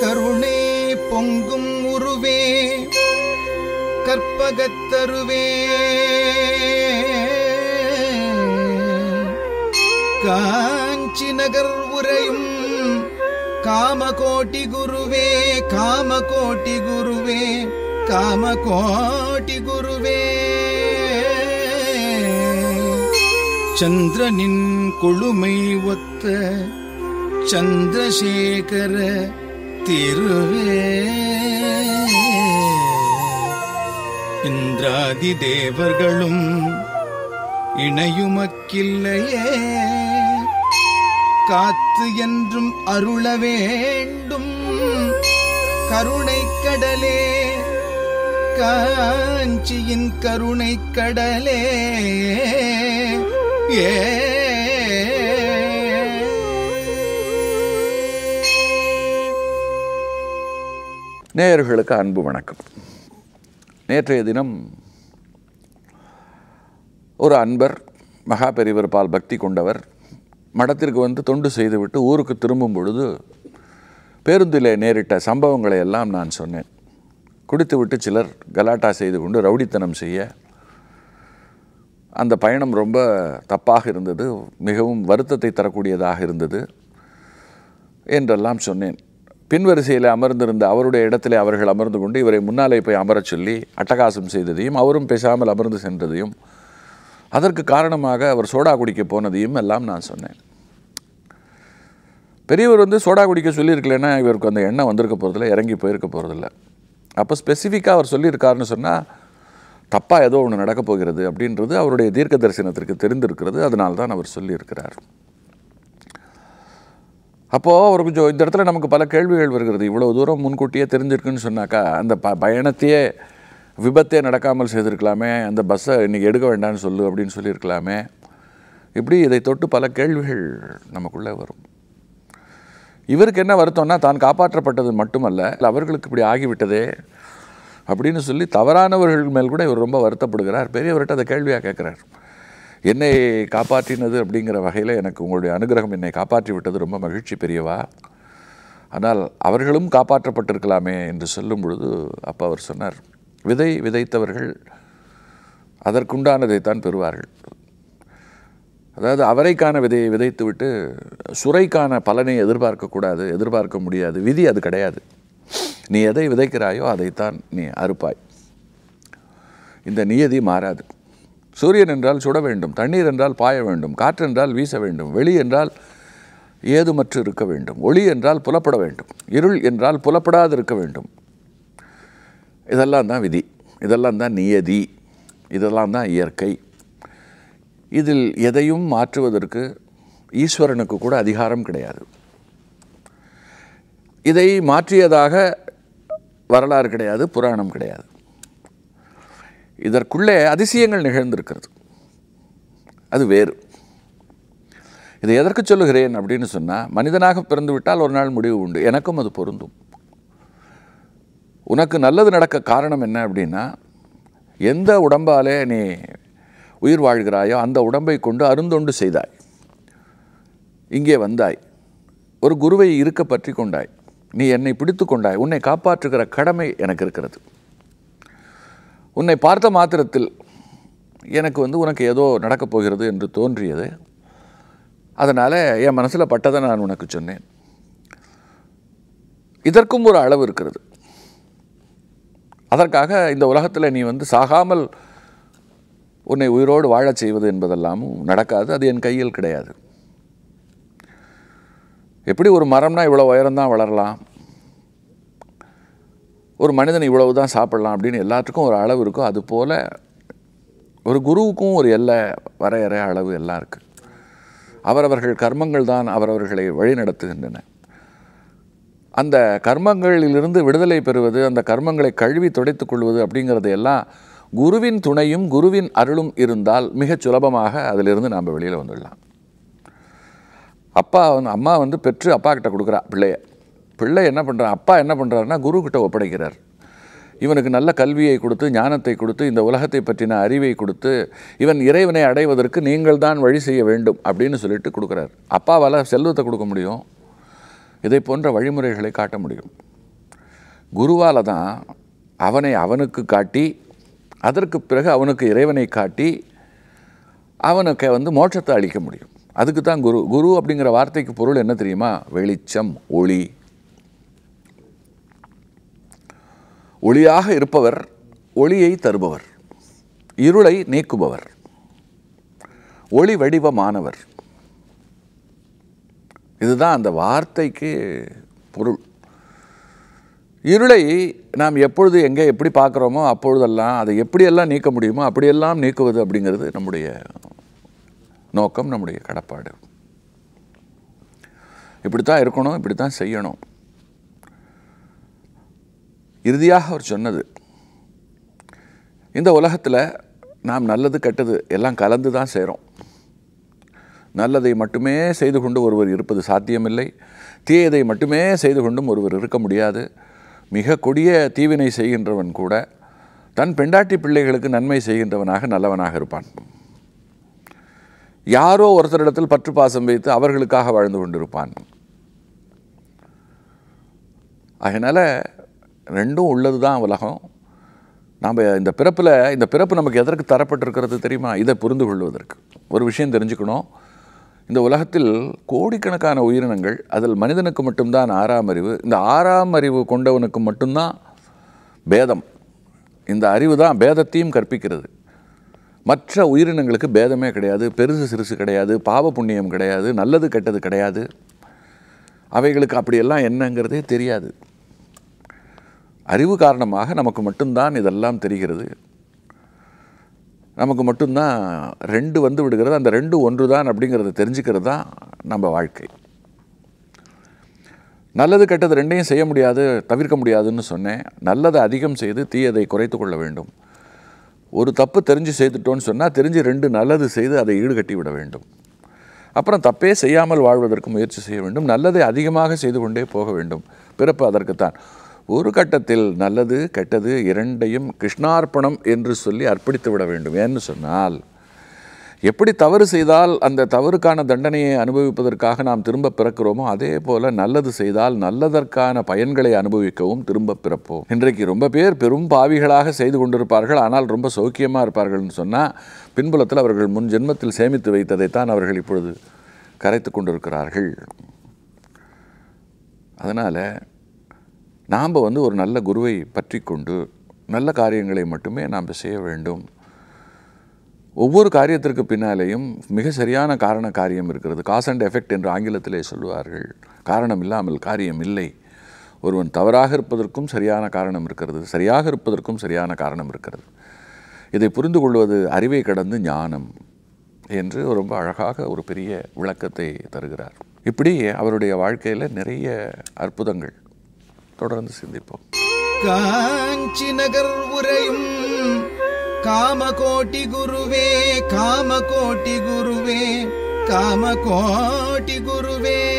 கருணே பொங்கும் உருவே கற்பகத்தருவே. காஞ்சி நகர் உரையும் காமகோட்டி குருவே காமகோட்டி குருவே காமகோட்டி குருவே. சந்திரனின் கொழுமை ஒத்த சந்திரசேகர திருவே. இந்திராதி தேவர்களும் இணையுமக்கில்லையே. காத்து என்றும் அருள வேண்டும். கருணை கடலே காஞ்சியின் கருணை கடலே. ஏ நேயர்களுக்கு அன்பு வணக்கம். நேற்றைய தினம் ஒரு அன்பர் மகா பெரியவர் பால் பக்தி கொண்டவர் மடத்திற்கு வந்து தொண்டு செய்துவிட்டு ஊருக்கு திரும்பும் பொழுது பேருந்திலே நேரிட்ட சம்பவங்களை எல்லாம் நான் சொன்னேன். குடித்துவிட்டு சிலர் கலாட்டா செய்து கொண்டு ரவுடித்தனம் செய்ய அந்த பயணம் ரொம்ப தப்பாக இருந்தது மிகவும் வருத்தத்தை தரக்கூடியதாக இருந்தது என்றெல்லாம் சொன்னேன். பின்வரிசையில் அமர்ந்திருந்த அவருடைய இடத்திலே அவர்கள் அமர்ந்து கொண்டு இவரை முன்னாலே போய் அமரச் சொல்லி அட்டகாசம் செய்ததையும் அவரும் பேசாமல் அமர்ந்து சென்றதையும் அதற்கு காரணமாக அவர் சோடா குடிக்க போனதையும் எல்லாம் நான் சொன்னேன். பெரியவர் வந்து சோடா குடிக்க சொல்லியிருக்கலன்னா இவருக்கு அந்த எண்ணம் வந்திருக்க போகிறதில்ல இறங்கி போயிருக்க போகிறதில்ல அப்போ ஸ்பெசிஃபிக்காக அவர் சொல்லியிருக்காருன்னு சொன்னால் தப்பாக ஏதோ ஒன்று நடக்கப் போகிறது அப்படின்றது அவருடைய தீர்க்க தரிசனத்திற்கு தெரிந்திருக்கிறது அதனால தான் அவர் சொல்லியிருக்கிறார். அப்போது அவர் கொஞ்சம் இந்த இடத்துல நமக்கு பல கேள்விகள் வருகிறது. இவ்வளோ தூரம் முன்கூட்டியே தெரிஞ்சிருக்குன்னு சொன்னாக்கா அந்த ப பயணத்தையே விபத்தே நடக்காமல் செய்திருக்கலாமே அந்த பஸ்ஸை இன்றைக்கி எடுக்க வேண்டாம்னு சொல்லு அப்படின்னு சொல்லியிருக்கலாமே. இப்படி இதை தொட்டு பல கேள்விகள் நமக்குள்ளே வரும். இவருக்கு என்ன வருத்தம்னா தான் காப்பாற்றப்பட்டது மட்டுமல்ல அவர்களுக்கு இப்படி ஆகிவிட்டதே அப்படின்னு சொல்லி தவறானவர்கள் மேல் கூட இவர் ரொம்ப வருத்தப்படுகிறார். பெரியவர்கிட்ட அதை கேள்வியாக கேட்குறார். என்னை காப்பாற்றினது அப்படிங்கிற வகையில் எனக்கு உங்களுடைய அனுகிரகம் என்னை காப்பாற்றி விட்டது. ரொம்ப மகிழ்ச்சி பெரியவா. ஆனால் அவர்களும் காப்பாற்றப்பட்டிருக்கலாமே என்று சொல்லும் பொழுது அப்போ அவர் சொன்னார் விதை விதைத்தவர்கள் அதற்குண்டானதைத்தான் பெறுவார்கள். அதாவது அவரைக்கான விதையை விதைத்துவிட்டு சுரைக்கான பலனை எதிர்பார்க்கக்கூடாது எதிர்பார்க்க முடியாது விதி அது கிடையாது. நீ எதை விதைக்கிறாயோ அதைத்தான் நீ அறுப்பாய். இந்த நியதி மாறாது. சூரியன் என்றால் சுட வேண்டும் தண்ணீர் என்றால் பாய வேண்டும் காற்று என்றால் வீச வேண்டும் வெளி என்றால் ஏதுமற்று இருக்க வேண்டும் ஒளி என்றால் புலப்பட வேண்டும் இருள் என்றால் புலப்படாது இருக்க வேண்டும். இதெல்லாம் தான் விதி இதெல்லாம் தான் நியதி இதெல்லாம் தான் இயற்கை. இதில் எதையும் மாற்றுவதற்கு ஈஸ்வரனுக்கு கூட அதிகாரம் கிடையாது. இதை மாற்றியதாக வரலாறு கிடையாது புராணம் கிடையாது. இதற்குள்ளே அதிசயங்கள் நிகழ்ந்திருக்கிறது. அது வேறு. இதை எதற்கு சொல்லுகிறேன் அப்படின்னு சொன்னால் மனிதனாக பிறந்து விட்டால் ஒரு நாள் முடிவு உண்டு. எனக்கும் அது பொருந்தும். உனக்கு நல்லது நடக்க காரணம் என்ன அப்படின்னா எந்த உடம்பாலே நீ உயிர் வாழ்கிறாயோ அந்த உடம்பை கொண்டு அருந்தொண்டு செய்தாய். இங்கே வந்தாய். ஒரு குருவை இருக்க பற்றி கொண்டாய். நீ என்னை பிடித்து கொண்டாய். உன்னை காப்பாற்றுகிற கடமை எனக்கு இருக்கிறது. உன்னை பார்த்த மாத்திரத்தில் எனக்கு வந்து உனக்கு ஏதோ நடக்கப் போகிறது என்று தோன்றியது. அதனால் என் மனசில் பட்டதை நான் உனக்கு சொன்னேன். இதற்கும் ஒரு அளவு இருக்கிறது. அதற்காக இந்த உலகத்தில் நீ வந்து சாகாமல் உன்னை உயிரோடு வாழச் செய்வது என்பதெல்லாமும் நடக்காது. அது என் கையில் கிடையாது. எப்படி ஒரு மரம்னா இவ்வளோ உயரம்தான் வளரலாம்? ஒரு மனிதன் இவ்வளவு தான் சாப்பிடலாம் அப்படின்னு எல்லாத்துக்கும் ஒரு அளவு இருக்கும். அதுபோல் ஒரு குருவுக்கும் ஒரு எல்லை வரையறை அளவு எல்லாம் இருக்குது அவரவர்கள் கர்மங்கள் தான் அவரவர்களை வழிநடத்துகின்றன அந்த கர்மங்களிலிருந்து விடுதலை பெறுவது அந்த கர்மங்களை கழுவி துடைத்துக் கொள்வது அப்படிங்கிறது எல்லாம் குருவின் துணையும் குருவின் அருளும் இருந்தால் மிகச் சுலபமாக அதிலிருந்து நாம் வெளியில் வந்துடலாம். அப்பா வந்து அம்மா வந்து பெற்று அப்பா கிட்ட கொடுக்குறா பிள்ளைய. பிள்ளை என்ன பண்ணுறான் அப்பா என்ன பண்ணுறாருன்னா குருக்கிட்ட ஒப்படைக்கிறார். இவனுக்கு நல்ல கல்வியை கொடுத்து ஞானத்தை கொடுத்து இந்த உலகத்தை பற்றின அறிவை கொடுத்து இவன் இறைவனை அடைவதற்கு நீங்கள் தான் வழி செய்ய வேண்டும் அப்படின்னு சொல்லிட்டு கொடுக்குறார். அப்பாவால் செல்வத்தை கொடுக்க முடியும். இதை போன்ற வழிமுறைகளை காட்ட முடியும். குருவால் தான் அவனை அவனுக்கு காட்டி அதற்கு பிறகு அவனுக்கு இறைவனை காட்டி அவனுக்கு வந்து மோட்சத்தை அளிக்க முடியும். அதுக்கு தான் குரு குரு அப்படிங்கிற வார்த்தைக்கு பொருள் என்ன தெரியுமா? வெளிச்சம் ஒளி ஒளியாக இருப்பவர் ஒளியை தருபவர். இருளை நீக்குபவர். ஒளி வடிவமானவர். இதுதான் அந்த வார்த்தைக்கு பொருள். இருளை நாம் எப்பொழுது எங்கே எப்படி பார்க்குறோமோ அப்பொழுதெல்லாம் அதை எப்படியெல்லாம் நீக்க முடியுமோ அப்படியெல்லாம் நீக்குவது அப்படிங்கிறது நம்முடைய நோக்கம் நம்முடைய கடப்பாடு. இப்படி தான் இருக்கணும் இப்படி தான் செய்யணும். இறுதியாக அவர் சொன்னது இந்த உலகத்தில் நாம் நல்லது கெட்டது எல்லாம் கலந்து தான் செய்கிறோம் நல்லதை மட்டுமே செய்து கொண்டு ஒருவர் இருப்பது சாத்தியமில்லை. தீயதை மட்டுமே செய்து கொண்டும் ஒருவர் இருக்க முடியாது. மிக கொடிய தீவினை செய்கின்றவன் கூட தன் பெண்டாட்டி பிள்ளைகளுக்கு நன்மை செய்கின்றவனாக நல்லவனாக இருப்பான். யாரோ ஒருத்தரிடத்தில் பற்று பாசம் வைத்து அவர்களுக்காக வாழ்ந்து கொண்டிருப்பான். அதனால் ரெண்டும் உள்ளது தான் உலகம். நாம் இந்த பிறப்பில் இந்த பிறப்பு நமக்கு எதற்கு தரப்பட்டிருக்கிறது தெரியுமா? இதை புரிந்து கொள்வதற்கு. ஒரு விஷயம் தெரிஞ்சுக்கணும். இந்த உலகத்தில் கோடிக்கணக்கான உயிரினங்கள் அதில் மனிதனுக்கு மட்டும்தான் ஆறாம் அறிவு. இந்த ஆறாம் அறிவு கொண்டவனுக்கு மட்டும்தான் பேதம். இந்த அறிவு தான் பேதத்தையும் கற்பிக்கிறது. மற்ற உயிரினங்களுக்கு பேதமே கிடையாது. பெருசு சிறுசு கிடையாது. பாவ புண்ணியம் கிடையாது. நல்லது கெட்டது கிடையாது. அவைகளுக்கு அப்படியெல்லாம் என்னங்கிறதே தெரியாது. அறிவு காரணமாக நமக்கு மட்டும்தான் இதெல்லாம் தெரிகிறது. நமக்கு மட்டும்தான் ரெண்டு வந்து விடுகிறது. அந்த ரெண்டு ஒன்று தான் அப்படிங்கிறத தெரிஞ்சுக்கிறது தான் நம்ம வாழ்க்கை. நல்லது கெட்டது ரெண்டையும் செய்ய முடியாது தவிர்க்க முடியாதுன்னு சொன்னேன். நல்லதை அதிகம் செய்து தீயதை குறைத்து கொள்ள வேண்டும். ஒரு தப்பு தெரிஞ்சு செய்துட்டோன்னு சொன்னால் தெரிஞ்சு ரெண்டு நல்லது செய்து அதை ஈடுகட்டி விட வேண்டும். அப்புறம் தப்பே செய்யாமல் வாழ்வதற்கு முயற்சி செய்ய வேண்டும். நல்லதை அதிகமாக செய்து கொண்டே போக வேண்டும். பிறப்பு அதற்குத்தான். ஒரு கட்டத்தில் நல்லது கெட்டது இரண்டையும் கிருஷ்ணார்ப்பணம் என்று சொல்லி அர்ப்பணித்து விட வேண்டும். ஏன்னு சொன்னால் எப்படி தவறு செய்தால் அந்த தவறுக்கான தண்டனையை அனுபவிப்பதற்காக நாம் திரும்ப பிறக்கிறோமோ அதே போல் நல்லது செய்தால் நல்லதற்கான பயன்களை அனுபவிக்கவும் திரும்ப பிறப்போம். இன்றைக்கு ரொம்ப பேர் பெரும் பாவிகளாக செய்து கொண்டிருப்பார்கள் ஆனால் ரொம்ப சௌக்கியமாக இருப்பார்கள்னு சொன்னால் பின்புலத்தில் அவர்கள் முன் ஜென்மத்தில் சேமித்து வைத்ததைத்தான் அவர்கள் இப்பொழுது கரைத்து கொண்டிருக்கிறார்கள். அதனால் நாம் வந்து ஒரு நல்ல குருவை பற்றி கொண்டு நல்ல காரியங்களை மட்டுமே நாம் செய்ய வேண்டும். ஒவ்வொரு காரியத்திற்கு பின்னாலேயும் மிக சரியான காரண காரியம் இருக்கிறது. காஸ் அண்ட் எஃபெக்ட் என்று ஆங்கிலத்திலே சொல்லுவார்கள். காரணம் இல்லாமல் காரியம் இல்லை. ஒருவன் தவறாக இருப்பதற்கும் சரியான காரணம் இருக்கிறது. சரியாக இருப்பதற்கும் சரியான காரணம் இருக்கிறது. இதை புரிந்து கொள்வது அறிவை கடந்து ஞானம் என்று ரொம்ப அழகாக ஒரு பெரிய விளக்கத்தை தருகிறார். இப்படி அவருடைய வாழ்க்கையில் நிறைய அற்புதங்கள் தொடர்ந்து சிந்திப்போம். காஞ்சி நகர் உரையும் காமகோட்டி குருவே காமகோட்டி குருவே காமகோட்டி குருவே.